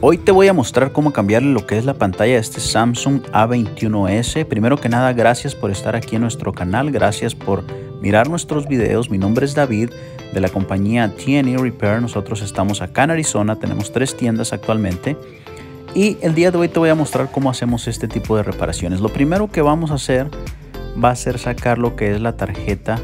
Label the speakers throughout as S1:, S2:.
S1: Hoy te voy a mostrar cómo cambiarle lo que es la pantalla de este Samsung A21s. Primero que nada, gracias por estar aquí en nuestro canal, gracias por mirar nuestros videos. Mi nombre es David de la compañía TNE Repair. Nosotros estamos acá en Arizona, tenemos tres tiendas actualmente. Y el día de hoy te voy a mostrar cómo hacemos este tipo de reparaciones. Lo primero que vamos a hacer va a ser sacar lo que es la tarjeta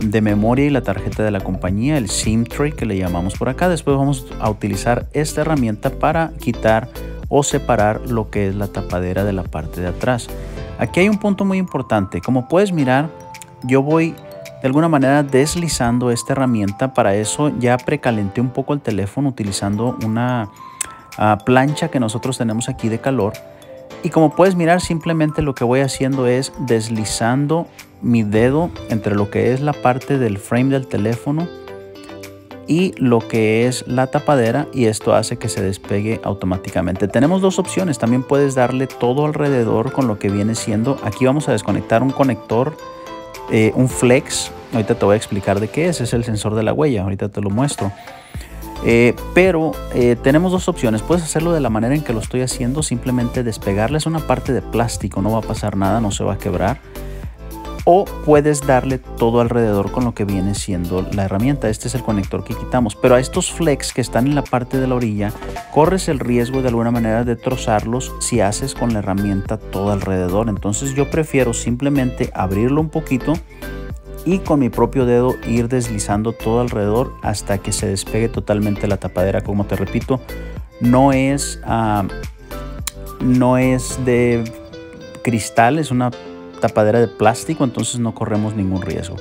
S1: de memoria y la tarjeta de la compañía, el SIM tray que le llamamos por acá. Después vamos a utilizar esta herramienta para quitar o separar lo que es la tapadera de la parte de atrás. Aquí hay un punto muy importante. Como puedes mirar, yo voy de alguna manera deslizando esta herramienta. Para eso ya precalenté un poco el teléfono utilizando una ah, plancha que nosotros tenemos aquí de calor. Y como puedes mirar, simplemente lo que voy haciendo es deslizando mi dedo entre lo que es la parte del frame del teléfono y lo que es la tapadera y esto hace que se despegue automáticamente. Tenemos dos opciones, también puedes darle todo alrededor con lo que viene siendo. Aquí vamos a desconectar un conector, eh, un flex, ahorita te voy a explicar de qué es, es el sensor de la huella, ahorita te lo muestro. Eh, pero eh, tenemos dos opciones, puedes hacerlo de la manera en que lo estoy haciendo, simplemente despegarle, es una parte de plástico, no va a pasar nada, no se va a quebrar o puedes darle todo alrededor con lo que viene siendo la herramienta. Este es el conector que quitamos, pero a estos flex que están en la parte de la orilla, corres el riesgo de alguna manera de trozarlos si haces con la herramienta todo alrededor. Entonces yo prefiero simplemente abrirlo un poquito y con mi propio dedo ir deslizando todo alrededor hasta que se despegue totalmente la tapadera. Como te repito, no es, ah, no es de cristal, es una tapadera de plástico, entonces no corremos ningún riesgo.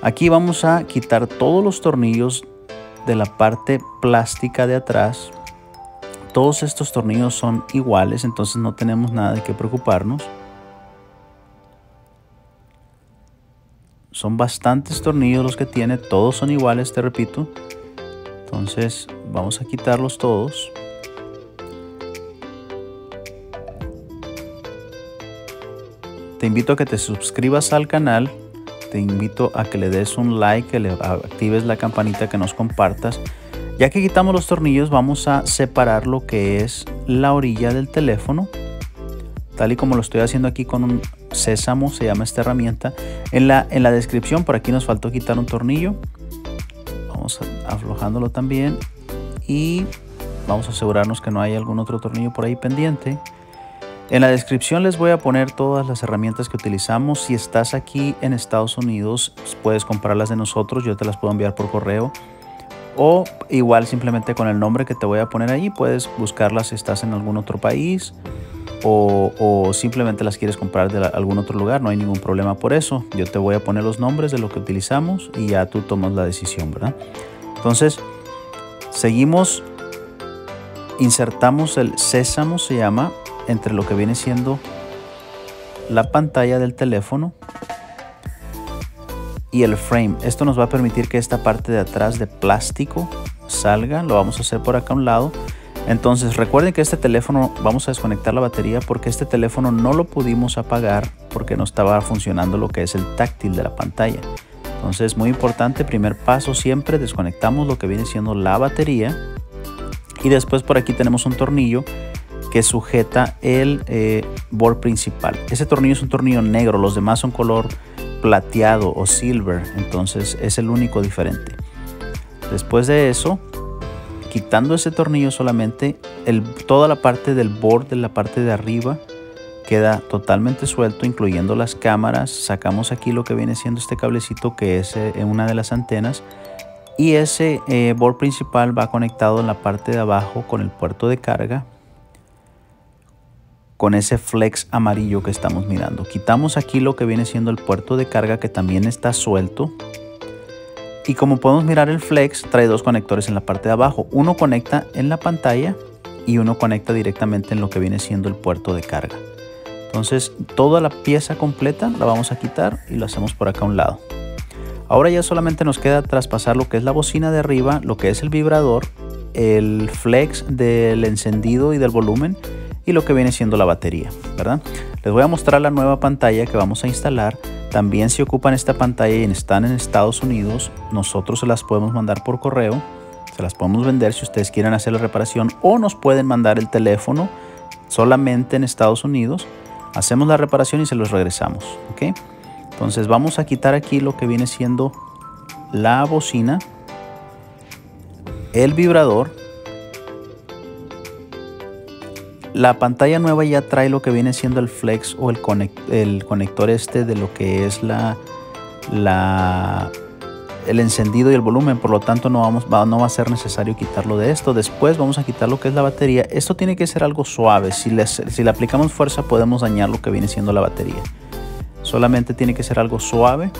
S1: Aquí vamos a quitar todos los tornillos de la parte plástica de atrás. Todos estos tornillos son iguales, entonces no tenemos nada de qué preocuparnos. Son bastantes tornillos los que tiene, todos son iguales, te repito. Entonces vamos a quitarlos todos. Te invito a que te suscribas al canal, te invito a que le des un like, que le actives la campanita, que nos compartas. Ya que quitamos los tornillos, vamos a separar lo que es la orilla del teléfono, tal y como lo estoy haciendo aquí con un sésamo, se llama esta herramienta. En la, en la descripción, por aquí nos faltó quitar un tornillo. Vamos aflojándolo también y vamos a asegurarnos que no hay algún otro tornillo por ahí pendiente. En la descripción les voy a poner todas las herramientas que utilizamos. Si estás aquí en Estados Unidos, puedes comprarlas de nosotros, yo te las puedo enviar por correo. O igual simplemente con el nombre que te voy a poner ahí, puedes buscarlas si estás en algún otro país o, simplemente las quieres comprar de algún otro lugar, no hay ningún problema por eso. Yo te voy a poner los nombres de lo que utilizamos y ya tú tomas la decisión, ¿verdad? Entonces, seguimos, insertamos el sésamo, se llama, entre lo que viene siendo la pantalla del teléfono y el frame. Esto nos va a permitir que esta parte de atrás de plástico salga. Lo vamos a hacer por acá a un lado. Entonces recuerden que este teléfono vamos a desconectar la batería porque este teléfono no lo pudimos apagar porque no estaba funcionando lo que es el táctil de la pantalla. Entonces muy importante, primer paso siempre desconectamos lo que viene siendo la batería y después por aquí tenemos un tornillo que sujeta el eh, board principal. Ese tornillo es un tornillo negro, los demás son color plateado o silver, entonces es el único diferente. Después de eso, quitando ese tornillo solamente, toda la parte del board de la parte de arriba queda totalmente suelto, incluyendo las cámaras. Sacamos aquí lo que viene siendo este cablecito que es eh, una de las antenas. Y ese eh, board principal va conectado en la parte de abajo con el puerto de carga con ese flex amarillo que estamos mirando. Quitamos aquí lo que viene siendo el puerto de carga que también está suelto. Y como podemos mirar el flex trae dos conectores en la parte de abajo. Uno conecta en la pantalla y uno conecta directamente en lo que viene siendo el puerto de carga. Entonces toda la pieza completa la vamos a quitar y lo hacemos por acá a un lado. Ahora ya solamente nos queda traspasar lo que es la bocina de arriba, lo que es el vibrador, el flex del encendido y del volumen y lo que viene siendo la batería, ¿verdad? Les voy a mostrar la nueva pantalla que vamos a instalar. También si ocupan esta pantalla y están en Estados Unidos, nosotros se las podemos mandar por correo. Se las podemos vender si ustedes quieren hacer la reparación o nos pueden mandar el teléfono solamente en Estados Unidos. Hacemos la reparación y se los regresamos. ¿ok? Entonces vamos a quitar aquí lo que viene siendo la bocina, el vibrador. La pantalla nueva ya trae lo que viene siendo el flex o el, conector este de lo que es la, el encendido y el volumen, por lo tanto no va a ser necesario quitarlo de esto. Después vamos a quitar lo que es la batería. Esto tiene que ser algo suave, si, si le aplicamos fuerza podemos dañar lo que viene siendo la batería. Solamente tiene que ser algo suave.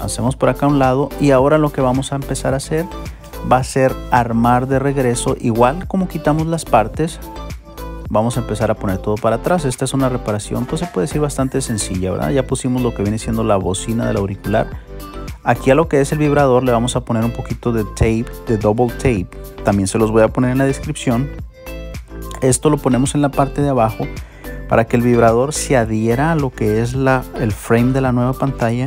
S1: Hacemos por acá a un lado y ahora lo que vamos a empezar a hacer va a ser armar de regreso, igual como quitamos las partes, vamos a empezar a poner todo para atrás. Esta es una reparación, pues se puede decir bastante sencilla, ¿verdad? Ya pusimos lo que viene siendo la bocina del auricular Aquí a lo que es el vibrador le vamos a poner un poquito de tape, de double tape. También se los voy a poner en la descripción. Esto lo ponemos en la parte de abajo para que el vibrador se adhiera a lo que es el frame de la nueva pantalla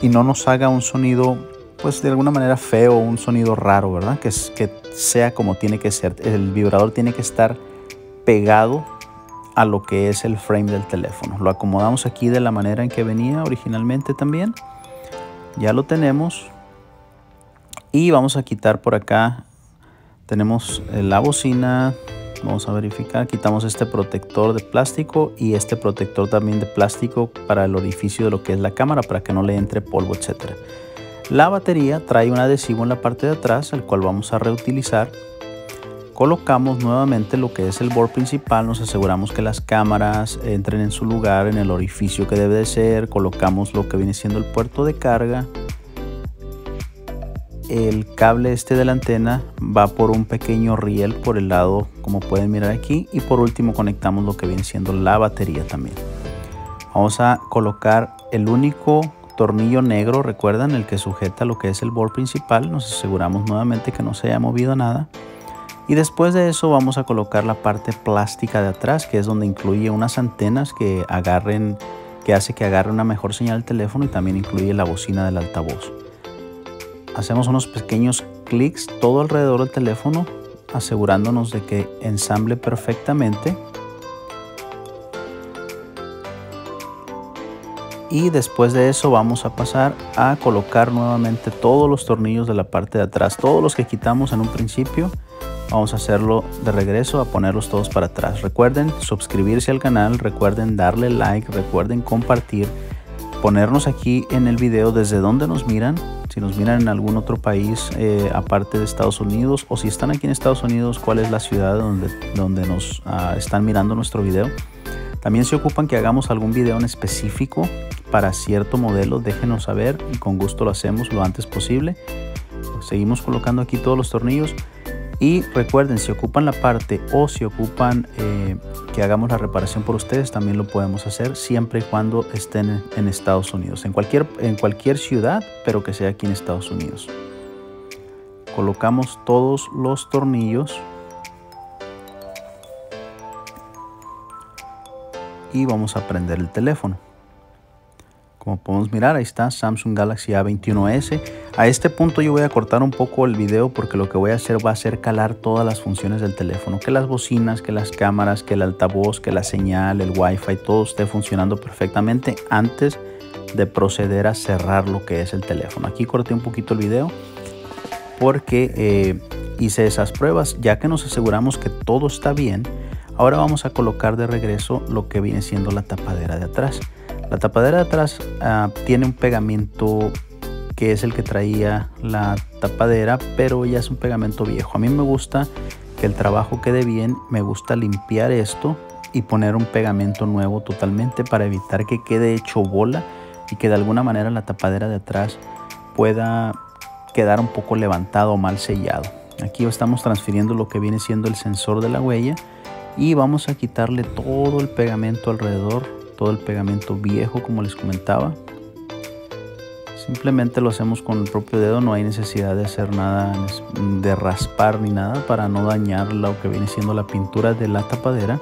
S1: y no nos haga un sonido pues de alguna manera feo, un sonido raro, ¿verdad? Que sea como tiene que ser. El vibrador tiene que estar pegado a lo que es el frame del teléfono. Lo acomodamos aquí de la manera en que venía originalmente también. Ya lo tenemos. Y vamos a quitar por acá. Tenemos eh, la bocina. Vamos a verificar. Quitamos este protector de plástico y este protector también de plástico para el orificio de lo que es la cámara para que no le entre polvo etcétera. La batería trae un adhesivo en la parte de atrás el cual vamos a reutilizar colocamos nuevamente lo que es el board principal, nos aseguramos que las cámaras entren en su lugar, en el orificio que debe de ser, colocamos lo que viene siendo el puerto de carga, el cable este de la antena va por un pequeño riel por el lado como pueden mirar aquí y por último conectamos lo que viene siendo la batería también. Vamos a colocar el único tornillo negro recuerdan el que sujeta lo que es el board principal nos aseguramos nuevamente que no se haya movido nada y después de eso vamos a colocar la parte plástica de atrás, que es donde incluye unas antenas que agarren, que hace que agarre una mejor señal el teléfono y también incluye la bocina del altavoz. Hacemos unos pequeños clics todo alrededor del teléfono, asegurándonos de que ensamble perfectamente. y después de eso vamos a pasar a colocar nuevamente todos los tornillos de la parte de atrás todos los que quitamos en un principio vamos a hacerlo de regreso a ponerlos todos para atrás. Recuerden suscribirse al canal recuerden darle like recuerden compartir ponernos aquí en el video desde donde nos miran si nos miran en algún otro país eh, aparte de Estados Unidos o si están aquí en Estados Unidos cuál es la ciudad donde, donde nos ah, están mirando nuestro video. También se ocupan que hagamos algún video en específico para cierto modelo déjenos saber y con gusto lo hacemos lo antes posible. Seguimos colocando aquí todos los tornillos y recuerden, si ocupan la parte o si ocupan eh, que hagamos la reparación por ustedes, también lo podemos hacer siempre y cuando estén en Estados Unidos. En cualquier, en cualquier ciudad, pero que sea aquí en Estados Unidos. Colocamos todos los tornillos. Y vamos a prender el teléfono. Como podemos mirar, ahí está Samsung Galaxy A21s. A este punto yo voy a cortar un poco el video porque lo que voy a hacer va a ser calar todas las funciones del teléfono. Que las bocinas, que las cámaras, que el altavoz, que la señal, el wifi, todo esté funcionando perfectamente antes de proceder a cerrar lo que es el teléfono. Aquí corté un poquito el video porque eh, hice esas pruebas. Ya que nos aseguramos que todo está bien, ahora vamos a colocar de regreso lo que viene siendo la tapadera de atrás. La tapadera de atrás ah, tiene un pegamento que es el que traía la tapadera, pero ya es un pegamento viejo. A mí me gusta que el trabajo quede bien, me gusta limpiar esto y poner un pegamento nuevo totalmente para evitar que quede hecho bola y que de alguna manera la tapadera de atrás pueda quedar un poco levantado o mal sellado. Aquí estamos transfiriendo lo que viene siendo el sensor de la huella y vamos a quitarle todo el pegamento alrededor todo el pegamento viejo como les comentaba simplemente lo hacemos con el propio dedo no hay necesidad de hacer nada de raspar ni nada para no dañar lo que viene siendo la pintura de la tapadera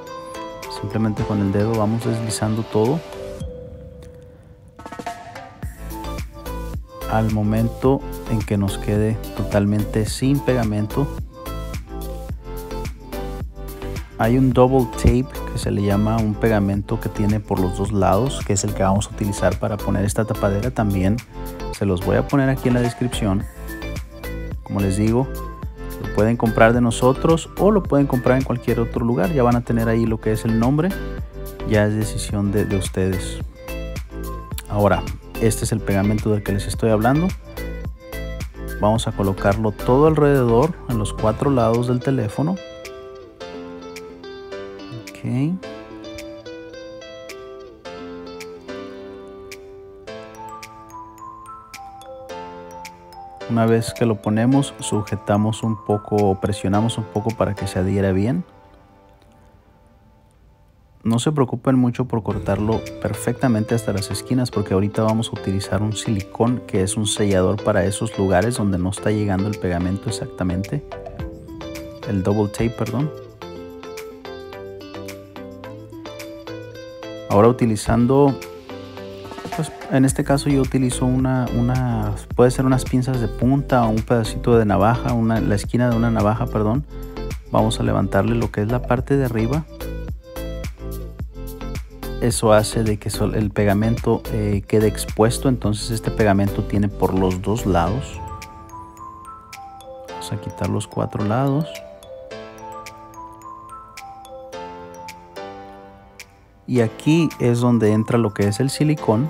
S1: simplemente con el dedo vamos deslizando todo al momento en que nos quede totalmente sin pegamento. Hay un double tape que se le llama un pegamento que tiene por los dos lados, que es el que vamos a utilizar para poner esta tapadera. También se los voy a poner aquí en la descripción. Como les digo, lo pueden comprar de nosotros o lo pueden comprar en cualquier otro lugar. Ya van a tener ahí lo que es el nombre. Ya es decisión de, de ustedes. Ahora, este es el pegamento del que les estoy hablando. Vamos a colocarlo todo alrededor, en los cuatro lados del teléfono. Una vez que lo ponemos, sujetamos un poco, presionamos un poco para que se adhiera bien. No se preocupen mucho por cortarlo perfectamente hasta las esquinas porque ahorita vamos a utilizar un silicón que es un sellador para esos lugares donde no está llegando el pegamento exactamente. El double tape, perdón. Ahora utilizando, pues en este caso yo utilizo una, una, puede ser unas pinzas de punta o un pedacito de navaja, una, la esquina de una navaja, perdón. Vamos a levantarle lo que es la parte de arriba. Eso hace de que el pegamento eh, quede expuesto. Entonces este pegamento tiene por los dos lados. Vamos a quitar los cuatro lados y aquí es donde entra lo que es el silicón.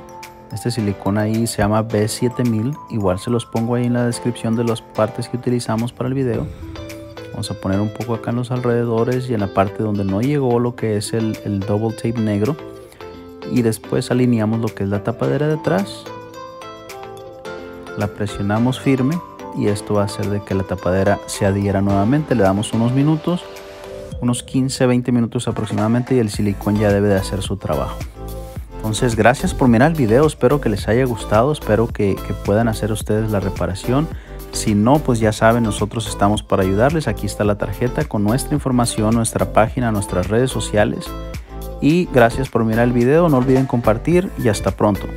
S1: Este silicón ahí se llama B7000 igual se los pongo ahí en la descripción de las partes que utilizamos para el video. Vamos a poner un poco acá en los alrededores y en la parte donde no llegó lo que es el, el double tape negro. Y después alineamos lo que es la tapadera de atrás. La presionamos firme y esto va a hacer de que la tapadera se adhiera nuevamente. Le damos unos minutos unos 15 20 minutos aproximadamente y el silicón ya debe de hacer su trabajo entonces gracias por mirar el video espero que les haya gustado espero que, que puedan hacer ustedes la reparación si no, pues ya saben, nosotros estamos para ayudarles. Aquí está la tarjeta con nuestra información, nuestra página, nuestras redes sociales. Y gracias por mirar el video, no olviden compartir y hasta pronto.